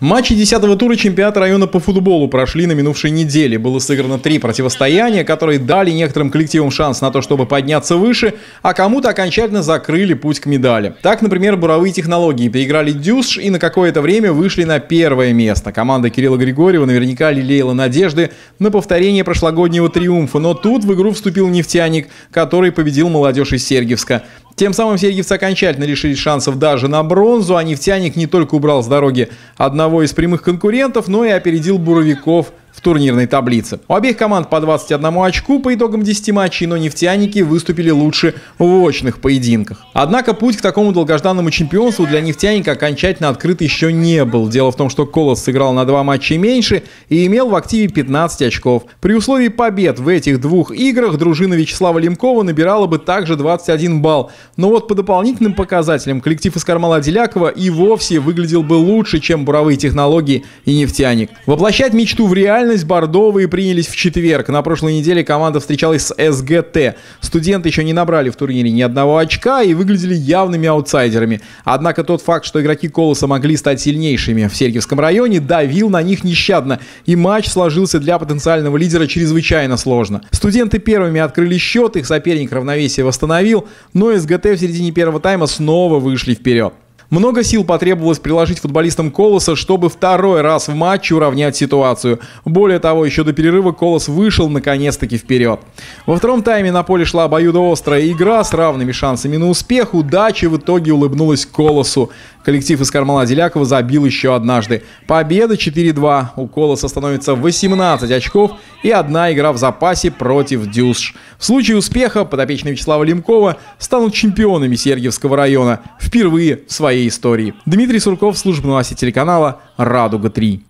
Матчи 10-го тура чемпионата района по футболу прошли на минувшей неделе. Было сыграно три противостояния, которые дали некоторым коллективам шанс на то, чтобы подняться выше, а кому-то окончательно закрыли путь к медали. Так, например, буровые технологии переиграли Дюсш и на какое-то время вышли на первое место. Команда Кирилла Григорьева наверняка лелеяла надежды на повторение прошлогоднего триумфа, но тут в игру вступил нефтяник, который победил молодежь из Сергиевска. Тем самым сергиевцы окончательно лишились шансов даже на бронзу, а нефтяник не только убрал с дороги одного из прямых конкурентов, но и опередил буровиков в турнирной таблице. У обеих команд по 21 очку по итогам 10 матчей, но нефтяники выступили лучше в очных поединках. Однако путь к такому долгожданному чемпионству для нефтяника окончательно открыт еще не был. Дело в том, что Колос сыграл на два матча меньше и имел в активе 15 очков. При условии побед в этих двух играх дружина Вячеслава Лемкова набирала бы также 21 балл. Но вот по дополнительным показателям коллектив из Кармала Делякова и вовсе выглядел бы лучше, чем буровые технологии и нефтяник. Воплощать мечту в реальность реальность бордовые принялись в четверг. На прошлой неделе команда встречалась с СГТ. Студенты еще не набрали в турнире ни одного очка и выглядели явными аутсайдерами. Однако тот факт, что игроки Колоса могли стать сильнейшими в Сергиевском районе, давил на них нещадно. И матч сложился для потенциального лидера чрезвычайно сложно. Студенты первыми открыли счет, их соперник равновесие восстановил, но СГТ в середине первого тайма снова вышли вперед. Много сил потребовалось приложить футболистам Колоса, чтобы второй раз в матче уравнять ситуацию. Более того, еще до перерыва Колос вышел наконец-таки вперед. Во втором тайме на поле шла обоюдоострая игра с равными шансами на успех. Удача в итоге улыбнулась Колосу. Коллектив из Кармала Делякова забил еще однажды. Победа 4-2. У Колоса становится 18 очков и одна игра в запасе против Дюсш. В случае успеха подопечные Вячеслава Лемкова станут чемпионами Сергиевского района впервые в своей истории. Дмитрий Сурков, служба новостей телеканала «Радуга-3».